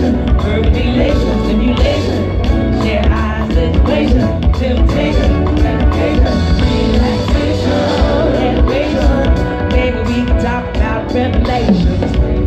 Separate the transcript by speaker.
Speaker 1: stimulation, verbal elation, stimulation, share eyes, situation, temptation, meditation, relaxation, elevation. Maybe we can talk about revelations.